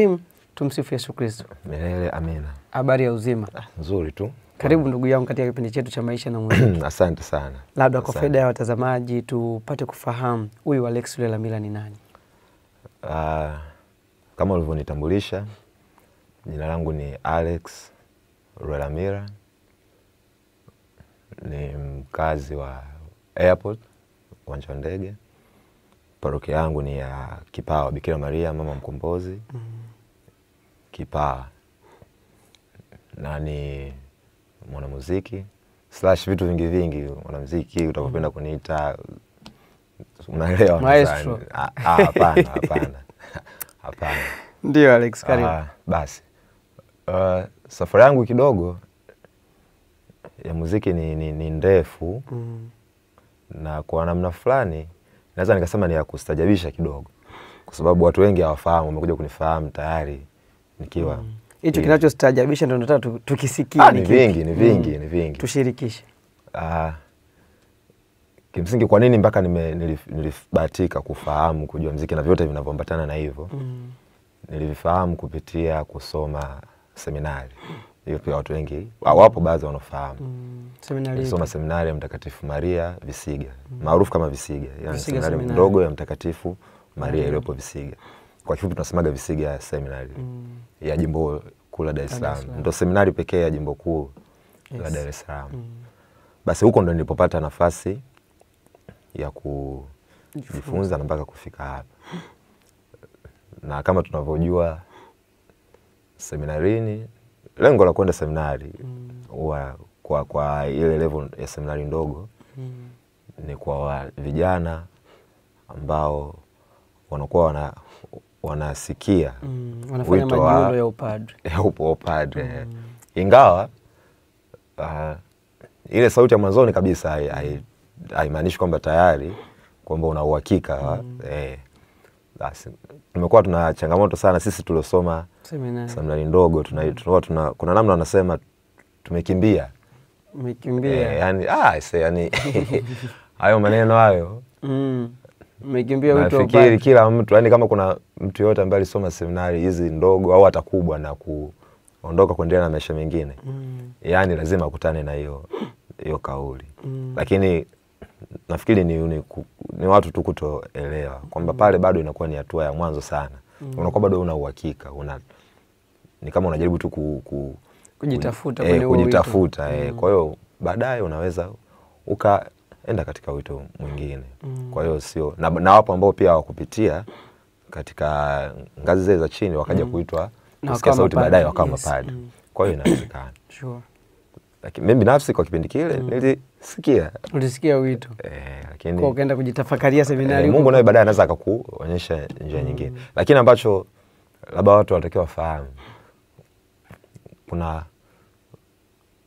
Karim, tumsifu Yesu Kristo. Milele amina. Habari ya uzima? Nzuri tu. Karibu ndugu yangu katika kipindi chetu cha maisha na muziki. Asante sana. Labda kwa faida ya watazamaji tupate kufahamu huyu Alex Luelamila ni nani? Uh, kama ulivyonitambulisha, jina langu ni Alex Rwelamira, ni mkazi wa airport, uwanja wa ndege. Parokia yangu ni ya Kipawa, Bikira Maria Mama Mkombozi, Kipawa, na ni mwanamuziki. Slash vitu vingi vingi, mwanamuziki utakavyopenda kuniita, unaelewa Maestro. Ah, ah, Hapana, hapana, hapana. Ndio Alex, karibu. Ah, basi. Uh, safari yangu kidogo ya muziki ni, ni, ni ndefu. Mm. na kwa namna fulani naweza nikasema ni ya kustajabisha kidogo, kwa sababu watu wengi hawafahamu. Wamekuja kunifahamu tayari nikiwa Hicho mm. kinachostaajabisha ndio nataka tukisikia. Ah, ni vingi ni vingi Mm. ni vingi. Tushirikishe. Ah, kimsingi kwa nini mpaka nilibahatika kufahamu kujua mziki na vyote vinavyoambatana na hivyo Mm. nilivifahamu kupitia kusoma seminari. Hiyo pia watu wengi wapo baadhi wanaofahamu. Mm. Seminari ipi? seminari ya Mtakatifu Maria Visiga maarufu kama Visiga, yani seminari ndogo ya Mtakatifu Maria Maria. iliyopo Visiga. Kwa kifupi tunasemaga Visiga ya Seminari Mm. ya jimbo kuu la Dar es La Salaam, ndo seminari pekee ya jimbo kuu la Yes. Dar es Salaam. Mm. Basi huko ndo nilipopata nafasi ya kujifunza na mpaka kufika hapa, na kama tunavyojua seminarini, lengo la kwenda seminari huwa mm. kwa, kwa ile level ya seminari ndogo Mm. ni kwa vijana ambao wanakuwa wana, wanasikia Mm. Wanafanya Wito wa- ya upadre. ya upo padre ingawa uh, ile sauti ya mwanzoni kabisa hai- haimaanishi kwamba tayari kwamba una uhakika mm. eh, basi tumekuwa tuna changamoto sana sisi tuliosoma Seminari. seminari ndogo tuna, tuna, tuna, kuna namna wanasema tumekimbia mekimbia eh, yani, ah, ise, yani hayo maneno hayo Mm. Umekimbia wito wa nafikiri kila mtu yani kama kuna mtu yote ambaye alisoma seminari hizi ndogo au hata kubwa na kuondoka kuendelea na maisha mengine Mm. yani lazima akutane na hiyo hiyo kauli Mm. lakini nafikiri ni, ni, ku- ni watu tu kutoelewa kwamba pale bado inakuwa ni hatua ya mwanzo sana mm. unakuwa bado una uhakika una ni kama unajaribu tu ku, ku, Kujitafuta eh, kujitafuta eh. kwa hiyo baadaye unaweza ukaenda katika wito mwingine kwa hiyo sio na, na wapo ambao pia wakupitia katika ngazi zile za chini wakaja kuitwa kusikia sauti baadaye wakawa Yes. mapadri Mm. kwa hiyo inawezekana Sure. lakini mimi binafsi kwa kipindi kile mm. nilisikia Ulisikia wito. eh, Kwa ukaenda kujitafakaria seminari. eh. Mungu naye baadaye anaweza akakuonyesha njia mm. nyingine, lakini ambacho labda watu wanatakiwa wafahamu, kuna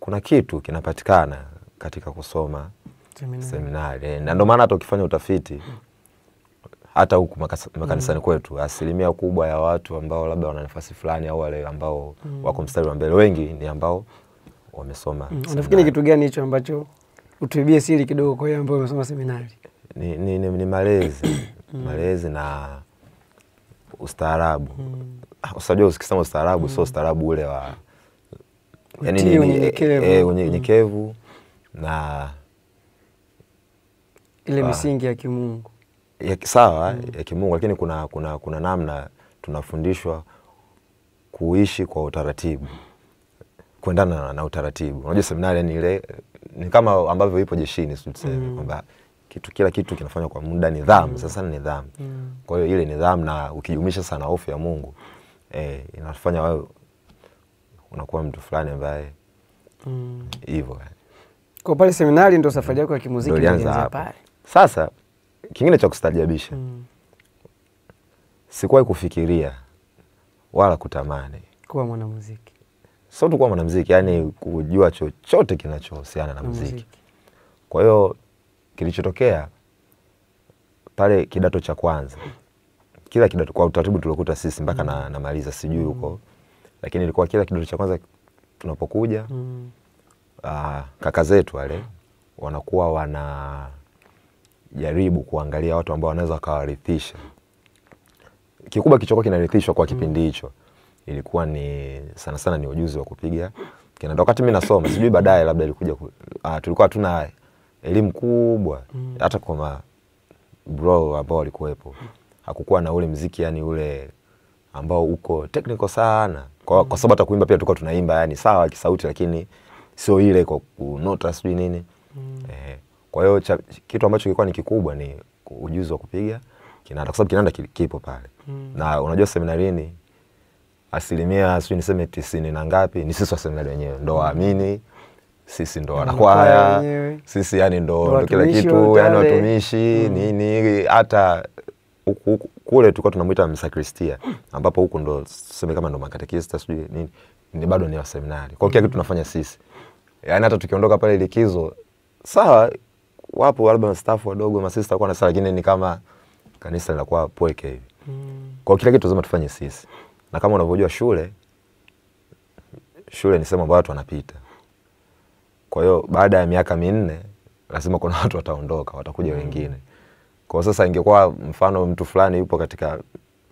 kuna kitu kinapatikana katika kusoma Seminari. seminari na ndio maana hata ukifanya utafiti hata huku makanisani mm. kwetu asilimia kubwa ya watu ambao labda wana nafasi fulani au wale ambao mm. wako mstari wa mbele wengi ni ambao wamesoma Mm. Unafikiri kitu gani hicho ambacho utuibie siri kidogo kwa hiyo ambao wamesoma seminari? ni, ni, ni, ni malezi malezi na ustaarabu mm. usajua ukisema ustaarabu mm. sio ustaarabu ule wa yani ni- ni- unyenyekevu. e, e, mm. na Ile Ah. misingi ya kimungu. ya sawa mm. ya kimungu lakini kuna, kuna, kuna namna tunafundishwa kuishi kwa utaratibu kuendana na, na utaratibu unajua seminari ni ile ni kama ambavyo ipo jeshini si tuseme kwamba kitu kila kitu kinafanywa kwa muda nidhamu sasa ni nidhamu kwa hiyo ile nidhamu na ukijumisha sana hofu ya mungu eh, inafanya wewe unakuwa mtu fulani ambaye Mm. hivyo Kwa pale seminari ndo safari yako ya kimuziki ilianza pale. Sasa kingine cha kustajabisha Mm. sikuwahi kufikiria wala kutamani Kuwa mwanamuziki. sio tu kuwa mwanamziki, yani kujua chochote kinachohusiana na Na muziki. muziki. Kwa hiyo kilichotokea pale kidato cha kwanza, kila kidato kwa utaratibu tuliokuta sisi mpaka na namaliza sijui huko, mm. lakini ilikuwa kila kidato cha kwanza tunapokuja Mm. kaka zetu wale wanakuwa wanajaribu kuangalia watu ambao wanaweza wakawarithisha. Kikubwa kilichokuwa kinarithishwa kwa kipindi hicho ilikuwa ni sana sana ni ujuzi wa kupiga kinanda. Wakati mimi nasoma, sijui baadaye labda ilikuja ku, ah, tulikuwa hatuna elimu kubwa. Hata kwa ma bro ambao walikuwepo, hakukuwa na ule mziki yani ule ambao uko technical sana. Kwa, kwa sababu hata kuimba pia tulikuwa tunaimba yani sawa kisauti, lakini sio ile kwa kunota sijui nini. Mm. eh, kwa hiyo kitu ambacho kilikuwa ni kikubwa ni ujuzi wa kupiga kinanda, kwa sababu kinanda kipo pale mm. na unajua seminarini asilimia sijui niseme tisini na ngapi ni sisi wa seminari wenyewe ndo waamini sisi ndo Wanakwaya sisi yani ndo, Ndo kila kitu utale. yani watumishi mm. nini hata kule tulikuwa tunamwita msakristia ambapo huku ndo tuseme kama ndo makatekista sijui nini ni bado ni wa seminari kwao kila kitu tunafanya sisi yani hata tukiondoka pale likizo sawa wapo labda mastafu wadogo masista kwa nasa lakini ni kama kanisa linakuwa pweke hivi. Kwa kila kitu lazima tufanye sisi. Na kama unavyojua shule shule ni sehemu ambayo watu wanapita. Kwa hiyo baada ya miaka minne lazima kuna watu wataondoka watakuja wengine. Kwa sasa ingekuwa mfano mtu fulani yupo katika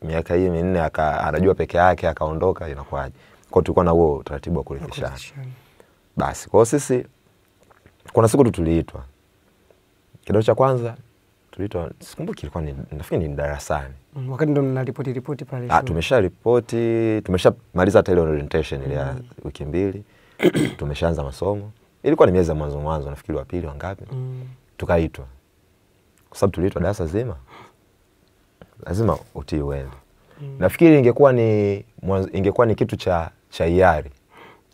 miaka hii minne aka, anajua peke yake akaondoka inakuwaje? Kwa hiyo tulikuwa na huo utaratibu wa kurithishana basi kwa sisi kuna siku tu tuliitwa kidato cha kwanza tuliitwa sikumbuki ilikuwa ni nafikiri ni darasani. Mm, wakati ndo mnaripoti ripoti pale Ah, tumesha ripoti tumeshamaliza hata ile orientation ile ya wiki mbili tumeshaanza masomo. Ilikuwa ni miezi ya mwanzo mwanzo nafikiri wa pili wangapi Mm. tukaitwa. Kwa sababu tuliitwa darasa zima. Lazima utii uende. Nafikiri ingekuwa ni ingekuwa ni kitu cha cha hiari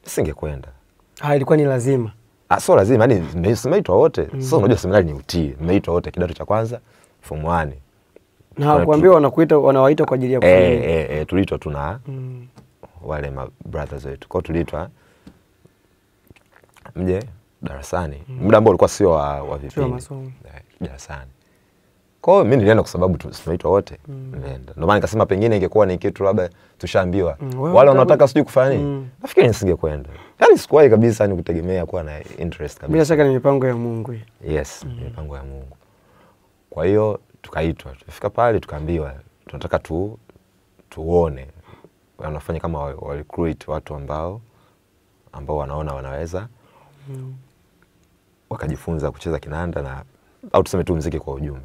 singekwenda. Ah, ilikuwa ni lazima Ah, so lazima yani tumeitwa wote. Mm. sasa unajua seminari ni utii. Mmeitwa wote kidato cha kwanza form 1 na kuambiwa wanakuita wanawaita kwa ajili ya kufanya eh, eh, eh, tuliitwa tuna Mm. wale ma brothers wetu. Kwao tuliitwa mje darasani. Muda ambao ulikuwa sio wa, wa vipindi. masomo. Eh, hiyo kwao mi nilienda kwa sababu tunaitwa wote. Nilienda. Ndio maana nikasema pengine ingekuwa ni kitu labda tushaambiwa. Mm, wale wanaotaka sijui kufanya nini. Mm. nafikiri nisingekwenda yaani sikuwahi kabisa ni kutegemea kuwa na interest kabisa. Bila shaka ni mipango ya Mungu. Yes mm. mipango ya mungu. Kwa hiyo tukaitwa tufika pale tukaambiwa tunataka tu tuone wanafanya kama wa recruit watu ambao ambao wanaona wanaweza. Mm. wakajifunza kucheza kinanda na au tuseme tu mziki kwa ujumla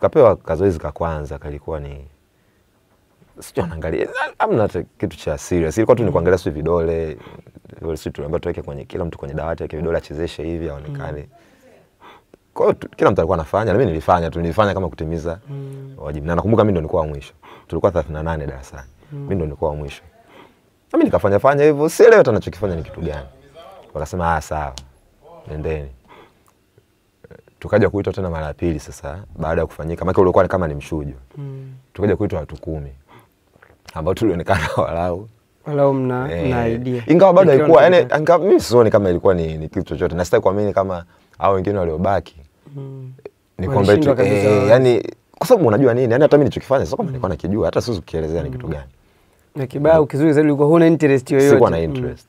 tukapewa kazoezi ka kwanza kalikuwa ni sijui anaangalia amna hata kitu cha serious. Ilikuwa tu ni kuangalia sio vidole vidole sio tuliambiwa tuweke kwenye kila mtu kwenye dawati yake vidole achezeshe hivi aonekane. Kwa hiyo kila mtu alikuwa anafanya na mimi nilifanya tu nilifanya kama kutimiza Mm. wajibu. Na nakumbuka mimi ndo nilikuwa wa mwisho. Tulikuwa 38 darasani. Mimi ndo nilikuwa wa mwisho. Na mimi nikafanya fanya hivyo sielewi hata nachokifanya ni kitu gani. Wakasema ah sawa nendeni tukaja kuitwa tena mara ya pili sasa baada ya kufanyika maana ulikuwa kama ni mshujo Mm. tukaja kuitwa watu kumi ambao tulionekana walau Walau mna, eh, mna idea. ingawa bado haikuwa yani ingawa mimi sioni kama ilikuwa ni, ni kitu chochote na sitaki kuamini kama hao wengine waliobaki Mm. ni kwamba tu eh, yani kwa sababu unajua nini yani hata mimi nilichokifanya sio kama nilikuwa nakijua hata siwezi kukielezea ni kitu gani na kibaya ukizuri zaidi ulikuwa huna interest yoyote. sikuwa na Mm. interest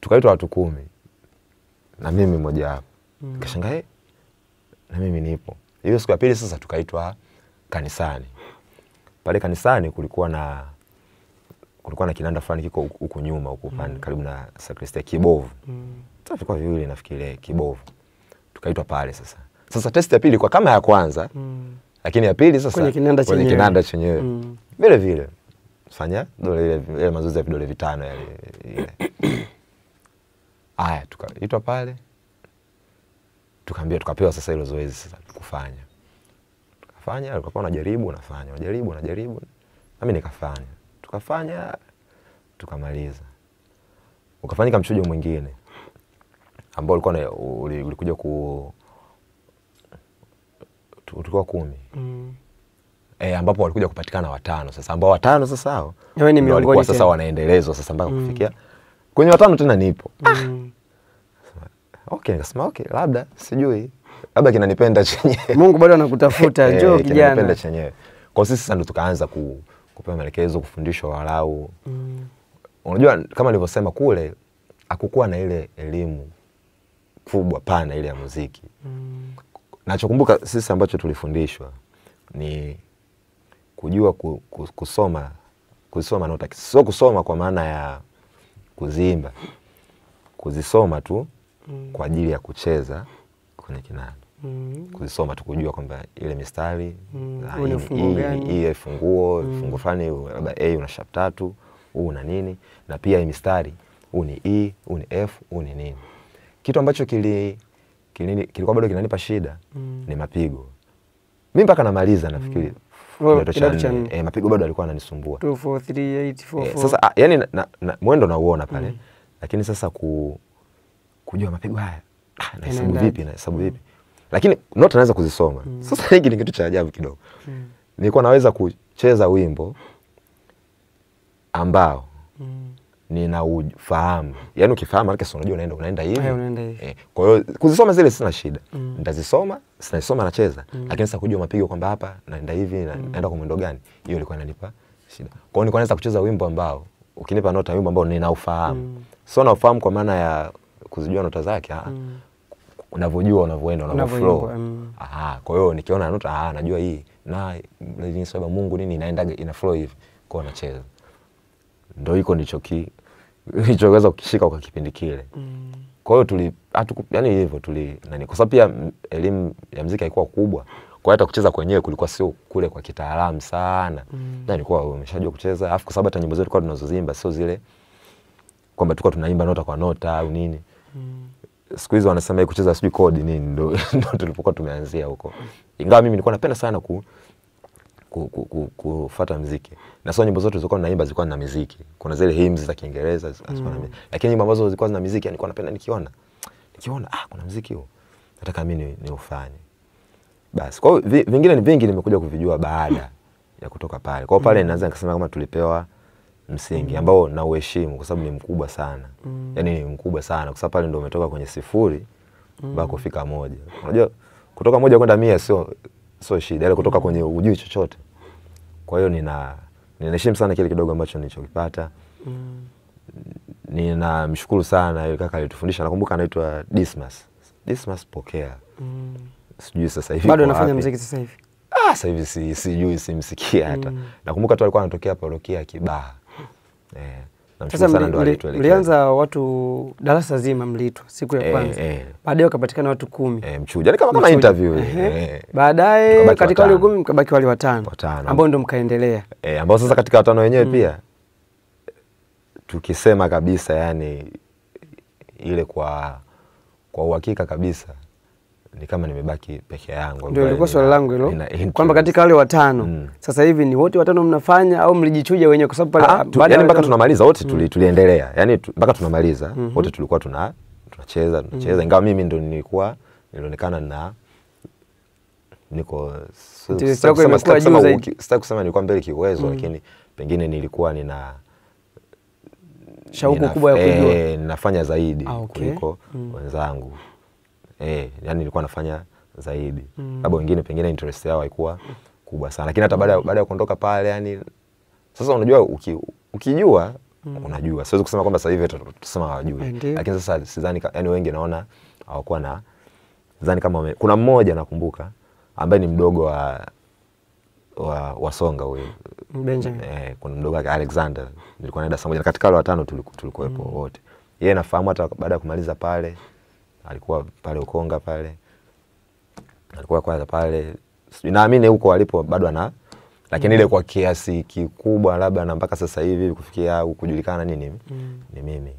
tukaitwa watu kumi na mimi mmoja wapo mm. eh, na mimi nipo. Hiyo siku ya pili sasa tukaitwa kanisani. Pale kanisani kulikuwa na kulikuwa na kinanda fulani kiko huku- huku nyuma huku upande karibu na sakristia kibovu. Mm. sasa tulikuwa viwili nafikiri kibovu. Tukaitwa pale sasa. Sasa test ya pili kwa kama ya kwanza Mm. lakini ya pili sasa Kwenye kinanda kwenye chenyewe. kinanda chenyewe. Mm. vile vile. Fanya dole ile ile mazoezi ya vidole vitano yale ile. Aya tukaitwa pale tukaambia tukapewa sasa hilo zoezi sasa kufanya. Tukafanya alikuwa unajaribu unafanya unajaribu unajaribu. Nami nikafanya. Tukafanya tukamaliza. Ukafanyika mchujo mwingine ambao ulikuwa na- ulikuja ku tulikuwa kumi. Mm. e, ambapo walikuja kupatikana watano sasa ambao watano sasa hao ni miongoni sasa wanaendelezwa sasa mpaka kufikia. Kwenye watano tena nipo. Mm. Okay nikasema okay labda sijui. Labda kinanipenda chenyewe Mungu bado anakutafuta, njoo njoo kinanipenda kijana. chenyewe kwa sisi sasa ndo tukaanza ku, kupewa maelekezo kufundishwa walau. Mm. unajua kama nilivyosema kule hakukuwa na ile elimu kubwa pana ile ya muziki. Mm. nachokumbuka sisi ambacho tulifundishwa ni kujua ku, ku, kusoma kusoma nota, sio kusoma kwa maana ya kuzimba. Kuzisoma tu Mm. kwa ajili ya kucheza kwenye kinanda Mm. kuzisoma tu kujua kwamba ile mistari Mm, ah, hii- hii funguo Mm. funguo fulani labda A una sharp tatu huu una nini na pia hii mistari huu ni E huu ni F huu ni nini kitu ambacho kili kili kilikuwa bado kinanipa shida Mm. ni mapigo mi mpaka namaliza nafikiri mm. eh, mapigo bado alikuwa ananisumbua 2 4 3 8 4 Eh, 4. sasa a, yani na, na, na, mwendo nauona pale Mm. lakini sasa ku, kujua mapigo haya ah, nahesabu vipi nahesabu vipi lakini nota naweza kuzisoma mm. sasa hiki ni kitu cha ajabu kidogo Mm. nilikuwa naweza kucheza wimbo ambao Mm. nina ufahamu yaani ukifahamu maanake si unajua unaenda unaenda hivi eh, kwa hiyo kuzisoma zile sina shida Mm. nitazisoma sinazisoma nacheza mm. lakini sasa kujua mapigo kwamba hapa naenda hivi na- mm. naenda kwa mwendo gani hiyo ilikuwa inanipa shida kwa hiyo nilikuwa naweza kucheza wimbo ambao ukinipa nota wimbo ambao ninaufahamu Mm. sio naufahamu kwa maana ya kuzijua nota zake ah, Mm. unavyojua unavyoenda unavyoflow mm. Aha, kwa hiyo nikiona nota ah, najua hii na nisaba Mungu nini inaenda ina flow hivi kwa anacheza ndio iko ndicho ki nilichoweza kukishika kwa kipindi kile Mm. kwa hiyo tuli hatu yani hivyo tuli nani kwa sababu pia elimu ya muziki haikuwa kubwa kwa hata kucheza kwenyewe kulikuwa sio kule kwa kitaalamu sana Mm. na nilikuwa umeshajua kucheza afu kwa sababu hata nyimbo zetu kwa tunazozimba sio zile kwamba tulikuwa tunaimba nota kwa nota au nini Mm. Siku hizi wanasema kucheza sijui kodi nini ndo, tulipokuwa tumeanzia huko. Ingawa mimi nilikuwa napenda sana ku, ku, ku, ku, kufata mziki. Na sio nyimbo zote zilikuwa naimba zilikuwa na miziki kuna zile hymns za kiingereza mm. lakini nyimbo ambazo zilikuwa zina miziki nilikuwa napenda nikiona. Nikiona ah kuna mziki huo. Nataka mimi ni, ni ufanye. Basi. Kwa hiyo vingine ni vingi nimekuja kuvijua baada ya kutoka pale. Kwa hiyo pale naweza nikasema kama tulipewa msingi ambao na uheshimu kwa sababu ni mkubwa sana Mm. yani ni mkubwa sana kwa sababu pale ndo umetoka kwenye sifuri mpaka mm. kufika moja unajua kutoka moja kwenda mia sio sio shida ile kutoka kwenye ujui chochote kwa hiyo nina ninaheshimu sana kile kidogo ambacho nilichokipata Mm. ninamshukuru sana yule kaka alitufundisha nakumbuka anaitwa Dismas Dismas Pokea Mm. sijui sasa hivi Bado anafanya muziki sasa hivi. Ah, sasa hivi si, sijui simsikia hata Mm. nakumbuka tu alikuwa anatokea parokia Kibaha Sasa mli, mli, alituelekeza. mlianza watu darasa zima mliitwa siku ya kwanza kwanza. eh. Baadaye wakapatikana watu kumi. eh, mchuja ni kama kama interview e. eh, Baadaye katika wale kumi mkabaki wale watano Watano. ambao ndo mkaendelea. eh, ambao sasa katika watano wenyewe pia tukisema kabisa yani ile kwa kwa uhakika kabisa ni kama nimebaki peke yangu Ndio ilikuwa swali langu hilo kwamba katika wale watano Mm. sasa hivi ni wote watano mnafanya au mlijichuja wenyewe kwa sababu pale Ah, tu, baada ya yani mpaka tunamaliza wote tuli, mm. tuliendelea yani tu, mpaka tunamaliza wote tulikuwa tuna tunacheza tunacheza mm. ingawa mimi ndo nilikuwa nilionekana na niko si- sitaki kusema- nilikuwa mbele kiuwezo lakini pengine nilikuwa nina shauku kubwa ya kujua. ninafanya zaidi Ah, okay. kuliko wenzangu eh, yani nilikuwa nafanya zaidi. Mm. labda wengine pengine interest yao haikuwa kubwa sana. Lakini hata baada baada ya kuondoka pale yani sasa unajua uki, ukijua mm. unajua. Siwezi kusema kwamba sasa hivi tutasema hawajui. Lakini sasa sidhani yani wengi naona hawakuwa na sidhani kama wame, kuna mmoja nakumbuka ambaye ni mdogo wa wa, wa Songa huyo Benjamin. eh, kuna mdogo wake Alexander. Nilikuwa naenda saa moja. Katika wale watano tuliku- tulikuwepo wote. Yeye nafahamu hata baada ya kumaliza pale alikuwa pale Ukonga pale alikuwa kwanza pale naamini huko alipo bado ana lakini mm. ile kwa kiasi kikubwa labda na mpaka sasa hivi kufikia au kujulikana nini mm. ni mimi